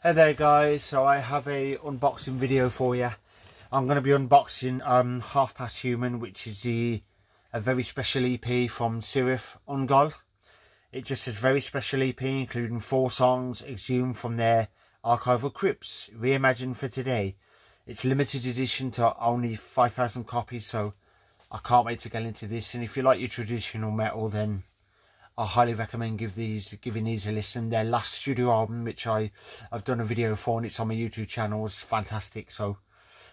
Hey there guys, so I have a unboxing video for you. I'm going to be unboxing um, Half Past Human, which is the a very special EP from Cirith Ungol. It just says very special EP, including four songs exhumed from their archival crypts, reimagined for today. It's limited edition to only 5,000 copies, so I can't wait to get into this. And if you like your traditional metal, then I highly recommend give these giving these a listen. Their last studio album, which I I've done a video for, and it's on my YouTube channel, is fantastic. So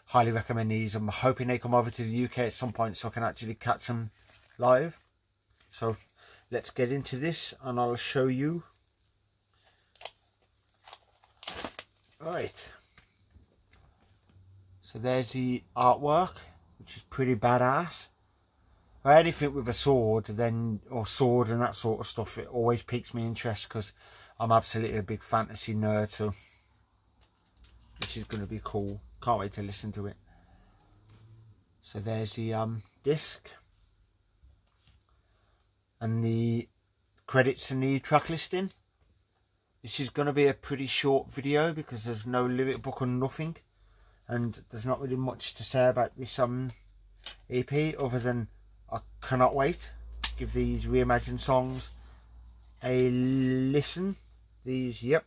highly recommend these. I'm hoping they come over to the UK at some point so I can actually catch them live. So let's get into this, and I'll show you. Right. So there's the artwork, which is pretty badass anything with a sword then or sword and that sort of stuff. It always piques me interest because i'm absolutely a big fantasy nerd so this is going to be cool. Can't wait to listen to it. So there's the um disc. And the credits and the track listing. This is going to be a pretty short video because there's no lyric book or nothing. And there's not really much to say about this um ep other than I cannot wait. Give these reimagined songs a listen. These, yep,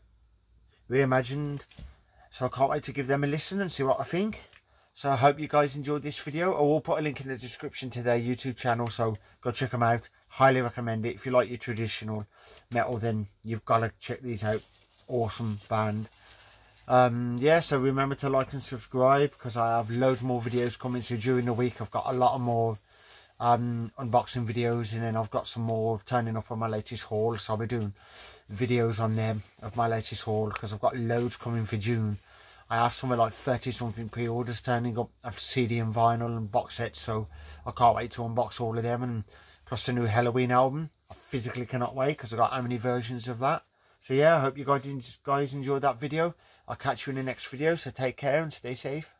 reimagined. So I can't wait to give them a listen and see what I think. So I hope you guys enjoyed this video. I will put a link in the description to their YouTube channel. So go check them out. Highly recommend it. If you like your traditional metal, then you've got to check these out. Awesome band. Um, yeah, so remember to like and subscribe because I have loads more videos coming. So during the week, I've got a lot of more um, unboxing videos and then I've got some more turning up on my latest haul. So I'll be doing videos on them of my latest haul because I've got loads coming for June. I have somewhere like 30 something pre-orders turning up of CD and vinyl and box sets so I can't wait to unbox all of them. And plus the new Helloween album I physically cannot wait because I've got how many versions of that. So yeah I hope you guys, guys enjoyed that video. I'll catch you in the next video so take care and stay safe